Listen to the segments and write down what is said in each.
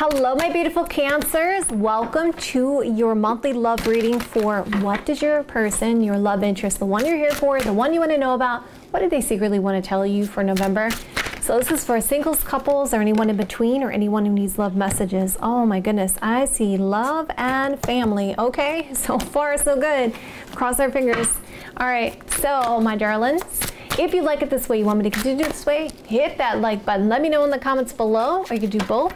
Hello, my beautiful Cancers. Welcome to your monthly love reading for what does your person, your love interest, the one you're here for, the one you want to know about, what do they secretly want to tell you for November? So this is for singles, couples, or anyone in between, or anyone who needs love messages. Oh my goodness, I see love and family. Okay, so far so good. Cross our fingers. All right, so my darlings, if you like it this way, you want me to continue this way, hit that like button. Let me know in the comments below, or you can do both.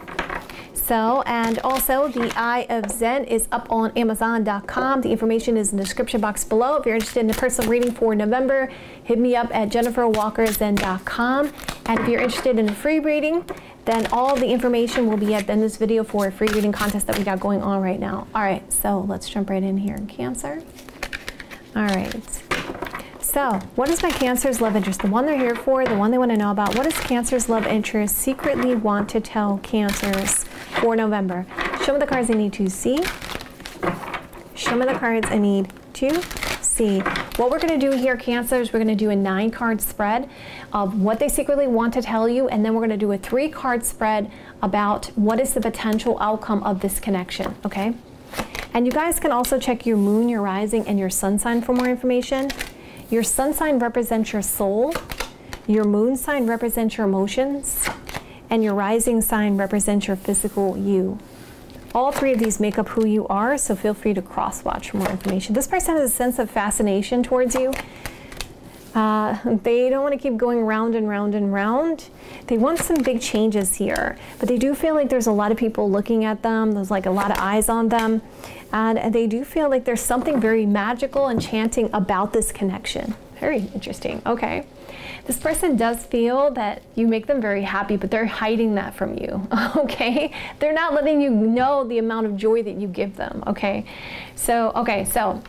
So, and also the Eye of Zen is up on Amazon.com. The information is in the description box below. If you're interested in a personal reading for November, hit me up at jenniferwalkerzen.com. And if you're interested in a free reading, then all the information will be at the end of this video for a free reading contest that we got going on right now. All right, so let's jump right in here. In Cancer. All right. So, what is my Cancer's love interest? The one they're here for, the one they want to know about. What does Cancer's love interest secretly want to tell Cancers for November? Show me the cards I need to see. Show me the cards I need to see. What we're going to do here, Cancers, we're going to do a nine card spread of what they secretly want to tell you, and then we're going to do a three card spread about what is the potential outcome of this connection, okay? And you guys can also check your moon, your rising, and your sun sign for more information. Your sun sign represents your soul, your moon sign represents your emotions, and your rising sign represents your physical you. All three of these make up who you are, so feel free to cross watch for more information. This person has a sense of fascination towards you. Uh, they don't want to keep going round and round and round. They want some big changes here, but they do feel like there's a lot of people looking at them. There's like a lot of eyes on them. And they do feel like there's something very magical, and enchanting about this connection. Very interesting. Okay. This person does feel that you make them very happy, but they're hiding that from you. Okay. They're not letting you know the amount of joy that you give them. Okay. So, okay. So,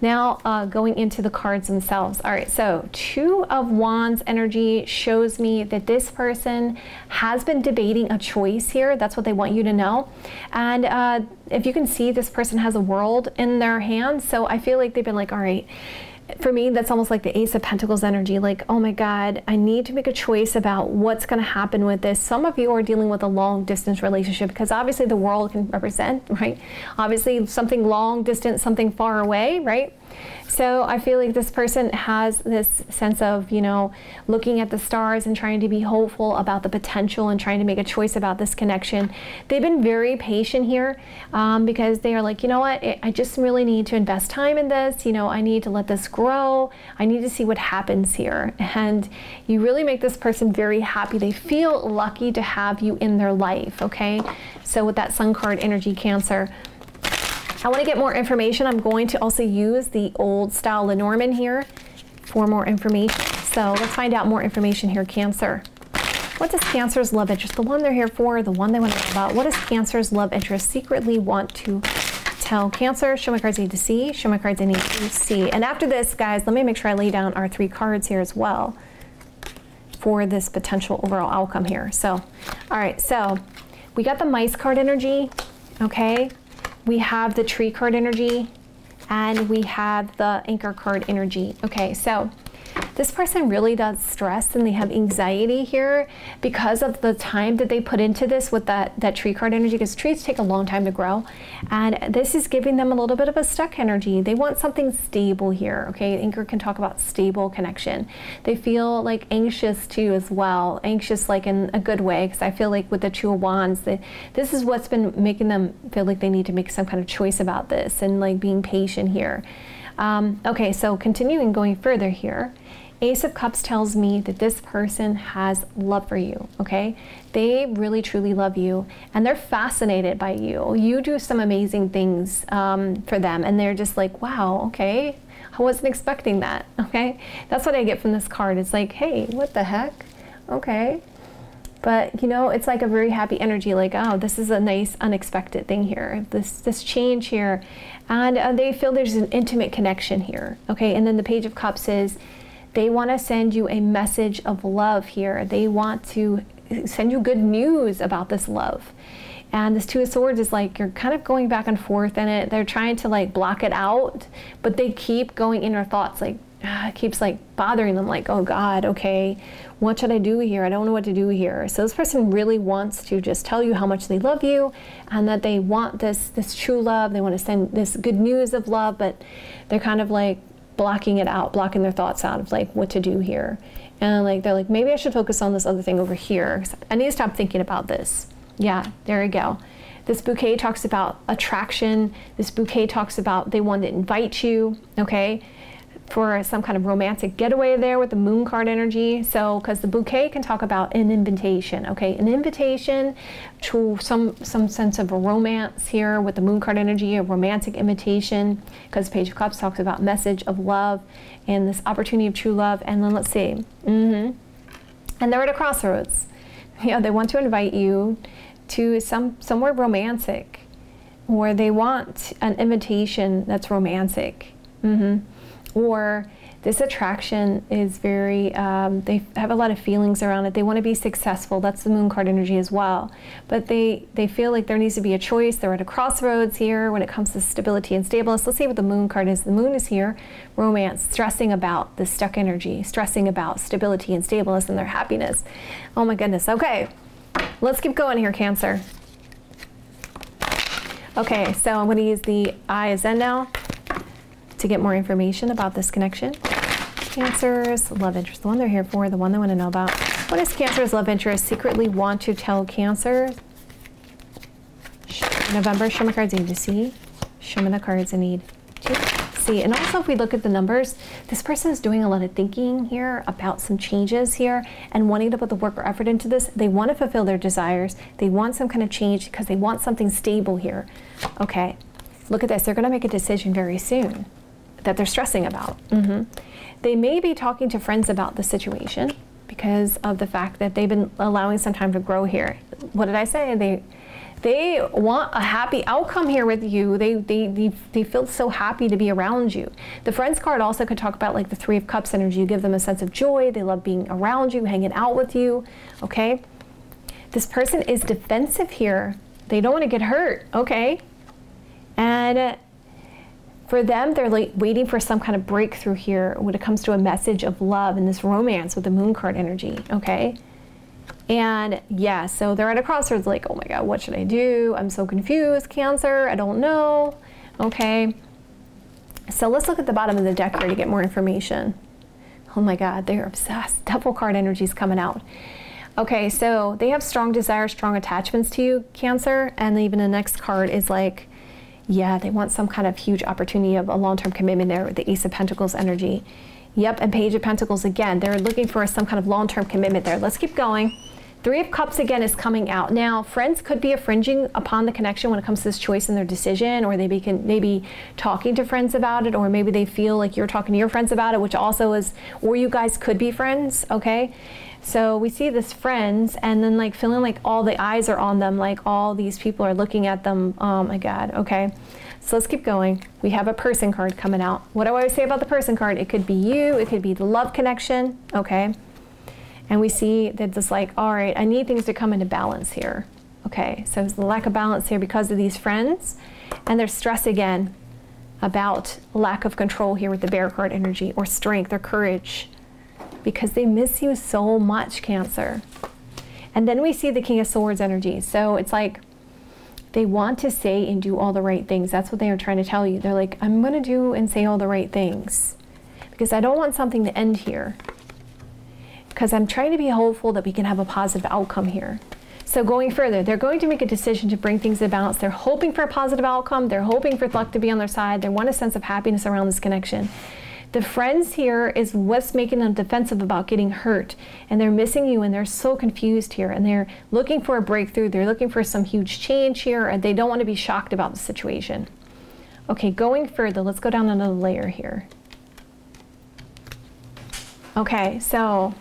now uh, going into the cards themselves. All right, so Two of Wands energy shows me that this person has been debating a choice here. That's what they want you to know. And uh, if you can see, this person has a world in their hands. So I feel like they've been like, all right, for me, that's almost like the Ace of Pentacles energy. Like, oh my God, I need to make a choice about what's going to happen with this. Some of you are dealing with a long distance relationship because obviously the world can represent, right? Obviously, something long distance, something far away, right? So I feel like this person has this sense of, you know, looking at the stars and trying to be hopeful about the potential and trying to make a choice about this connection. They've been very patient here um, because they are like, you know what, I just really need to invest time in this. You know, I need to let this grow. I need to see what happens here. And you really make this person very happy. They feel lucky to have you in their life, okay? So with that sun card energy, Cancer, I want to get more information. I'm going to also use the old style Lenormand here for more information. So let's find out more information here, Cancer. What does Cancer's love interest, the one they're here for, the one they want to know about, what does Cancer's love interest secretly want to tell Cancer? Show my cards I need to see, show my cards I need to see. And after this, guys, let me make sure I lay down our three cards here as well for this potential overall outcome here. So, all right, so we got the mice card energy, okay? we have the tree card energy and we have the anchor card energy. Okay, so this person really does stress and they have anxiety here because of the time that they put into this with that, that tree card energy because trees take a long time to grow and this is giving them a little bit of a stuck energy. They want something stable here, okay? Anchor can talk about stable connection. They feel like anxious too as well, anxious like in a good way because I feel like with the Two of Wands, that this is what's been making them feel like they need to make some kind of choice about this and like being patient here. Um, okay, so continuing going further here, Ace of Cups tells me that this person has love for you, okay? They really truly love you and they're fascinated by you. You do some amazing things um, for them and they're just like, wow, okay, I wasn't expecting that, okay? That's what I get from this card. It's like, hey, what the heck? Okay. But you know, it's like a very happy energy, like, oh, this is a nice unexpected thing here, this this change here. And uh, they feel there's an intimate connection here, okay? And then the Page of Cups is, they want to send you a message of love here. They want to send you good news about this love. And this Two of Swords is like you're kind of going back and forth in it. They're trying to like block it out, but they keep going in their thoughts like, uh, keeps like bothering them like oh god okay what should i do here i don't know what to do here so this person really wants to just tell you how much they love you and that they want this this true love they want to send this good news of love but they're kind of like blocking it out blocking their thoughts out of like what to do here. And like they're like maybe i should focus on this other thing over here. I need to stop thinking about this. Yeah there you go. This bouquet talks about attraction. This bouquet talks about they want to invite you okay for some kind of romantic getaway there with the moon card energy. So, because the bouquet can talk about an invitation, okay, an invitation to some some sense of a romance here with the moon card energy, a romantic invitation. Because Page of Cups talks about message of love and this opportunity of true love. And then let's see, mm-hmm. and they're at a crossroads. Yeah, they want to invite you to some somewhere romantic, or they want an invitation that's romantic. Mm-hmm or this attraction is very, um, they have a lot of feelings around it. They want to be successful. That's the moon card energy as well. But they, they feel like there needs to be a choice. They're at a crossroads here when it comes to stability and stableness. Let's see what the moon card is. The moon is here, romance, stressing about the stuck energy, stressing about stability and stableness and their happiness. Oh my goodness. Okay, let's keep going here, Cancer. Okay, so I'm going to use the Eye of Zen now to get more information about this connection. Cancers, love interest, the one they're here for, the one they want to know about. What does Cancer's love interest secretly want to tell Cancer? November, show me cards I need to see. Show me the cards I need to see. And also if we look at the numbers, this person is doing a lot of thinking here about some changes here and wanting to put the work or effort into this. They want to fulfill their desires. They want some kind of change because they want something stable here. Okay, look at this. They're going to make a decision very soon that they're stressing about. Mm-hmm. They may be talking to friends about the situation because of the fact that they've been allowing some time to grow here. What did I say? They they want a happy outcome here with you. They, they, they, they feel so happy to be around you. The friends card also could talk about like the three of cups energy. You give them a sense of joy. They love being around you, hanging out with you. Okay. This person is defensive here. They don't want to get hurt. Okay. And for them, they're like waiting for some kind of breakthrough here when it comes to a message of love and this romance with the moon card energy, okay? And yeah, so they're at a crossroads like, oh my God, what should I do? I'm so confused, Cancer, I don't know, okay? So let's look at the bottom of the deck here to get more information. Oh my God, they're obsessed. Double card energies coming out. Okay, so they have strong desire, strong attachments to you, Cancer, and even the next card is like yeah, they want some kind of huge opportunity of a long-term commitment there with the Ace of Pentacles energy. Yep, and Page of Pentacles again. They're looking for some kind of long-term commitment there. Let's keep going. Three of Cups again is coming out. Now, friends could be infringing upon the connection when it comes to this choice in their decision, or they be, can maybe talking to friends about it, or maybe they feel like you're talking to your friends about it, which also is, or you guys could be friends, okay? So we see this friends and then like feeling like all the eyes are on them, like all these people are looking at them. Oh my God, okay. So let's keep going. We have a person card coming out. What do I always say about the person card? It could be you, it could be the love connection, okay. And we see that it's like, all right, I need things to come into balance here. Okay, so it's the lack of balance here because of these friends. And there's stress again about lack of control here with the bear card energy or strength or courage because they miss you so much, Cancer. And then we see the King of Swords energy. So it's like they want to say and do all the right things. That's what they are trying to tell you. They're like, I'm going to do and say all the right things because I don't want something to end here. Because I'm trying to be hopeful that we can have a positive outcome here. So going further, they're going to make a decision to bring things to balance. They're hoping for a positive outcome. They're hoping for luck to be on their side. They want a sense of happiness around this connection. The friends here is what's making them defensive about getting hurt, and they're missing you, and they're so confused here, and they're looking for a breakthrough. They're looking for some huge change here, and they don't want to be shocked about the situation. Okay, going further, let's go down another layer here. Okay, so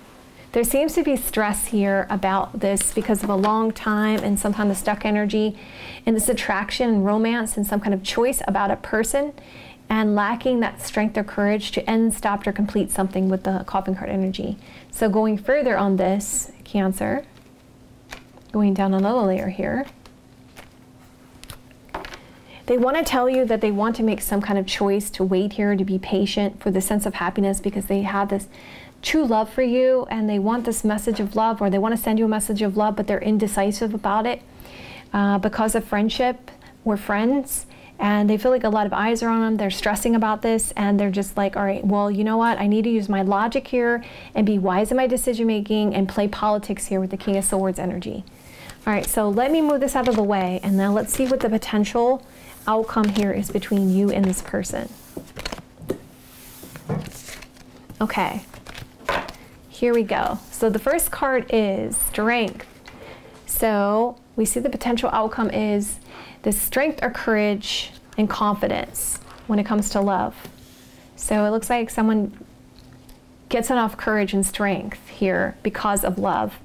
there seems to be stress here about this because of a long time and some kind of stuck energy and this attraction and romance and some kind of choice about a person and lacking that strength or courage to end, stop, or complete something with the coffin card energy. So going further on this, Cancer, going down another layer here, They want to tell you that they want to make some kind of choice to wait here, to be patient for the sense of happiness because they have this true love for you and they want this message of love or they want to send you a message of love, but they're indecisive about it uh, because of friendship or friends. And they feel like a lot of eyes are on them. They're stressing about this and they're just like, all right, well, you know what? I need to use my logic here and be wise in my decision making and play politics here with the King of Swords energy. All right, so let me move this out of the way and now let's see what the potential outcome here is between you and this person. Okay, here we go. So the first card is strength. So we see the potential outcome is the strength or courage and confidence when it comes to love. So it looks like someone gets enough courage and strength here because of love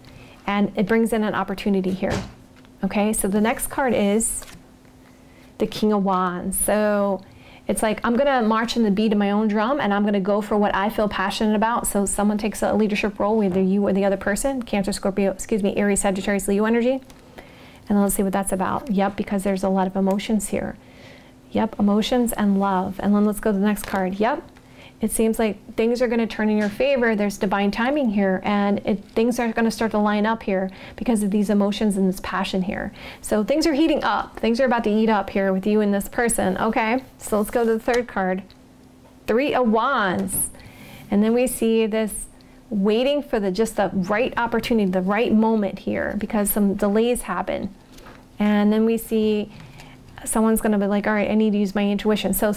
and it brings in an opportunity here. Okay, so the next card is the King of Wands. So it's like I'm gonna march in the beat of my own drum and I'm gonna go for what I feel passionate about. So someone takes a leadership role, whether you or the other person, Cancer, Scorpio, excuse me, Aries, Sagittarius, Leo energy. And let's see what that's about. Yep, because there's a lot of emotions here. Yep, emotions and love. And then let's go to the next card. Yep, it seems like things are going to turn in your favor. There's divine timing here, and it, things are going to start to line up here because of these emotions and this passion here. So things are heating up. Things are about to heat up here with you and this person. Okay, so let's go to the third card. Three of Wands. And then we see this waiting for the just the right opportunity, the right moment here because some delays happen. And then we see someone's going to be like, all right, I need to use my intuition. So,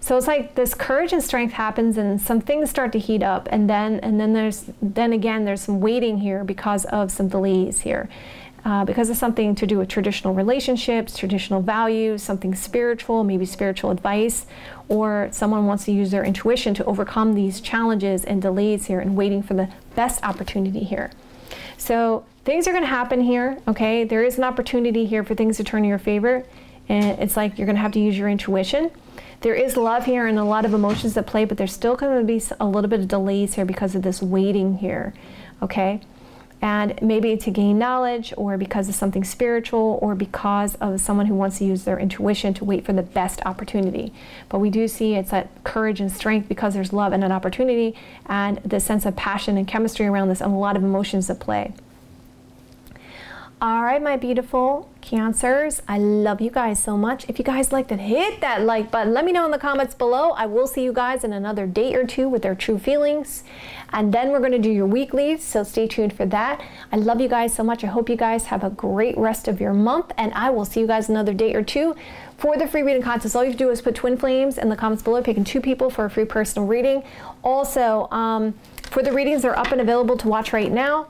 so it's like this courage and strength happens, and some things start to heat up, and then and then there's then again there's some waiting here because of some delays here. Uh, because of something to do with traditional relationships, traditional values, something spiritual, maybe spiritual advice, or someone wants to use their intuition to overcome these challenges and delays here and waiting for the best opportunity here. So things are going to happen here, okay? There is an opportunity here for things to turn in your favor. And it's like you're going to have to use your intuition. There is love here and a lot of emotions at play, but there's still going to be a little bit of delays here because of this waiting here, okay? And maybe to gain knowledge or because of something spiritual or because of someone who wants to use their intuition to wait for the best opportunity. But we do see it's that courage and strength because there's love and an opportunity and the sense of passion and chemistry around this and a lot of emotions at play. All right, my beautiful cancers. I love you guys so much. If you guys liked it, hit that like button. Let me know in the comments below. I will see you guys in another date or two with their true feelings. And then we're going to do your weeklies, so stay tuned for that. I love you guys so much. I hope you guys have a great rest of your month. And I will see you guys another date or two for the free reading contest. All you have to do is put twin flames in the comments below, picking two people for a free personal reading. Also, um, for the readings, they're up and available to watch right now.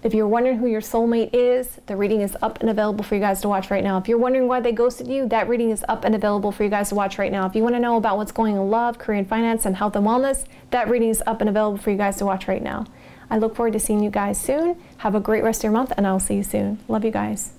If you're wondering who your soulmate is, the reading is up and available for you guys to watch right now. If you're wondering why they ghosted you, that reading is up and available for you guys to watch right now. If you want to know about what's going on in love, career and finance, and health and wellness, that reading is up and available for you guys to watch right now. I look forward to seeing you guys soon. Have a great rest of your month, and I'll see you soon. Love you guys.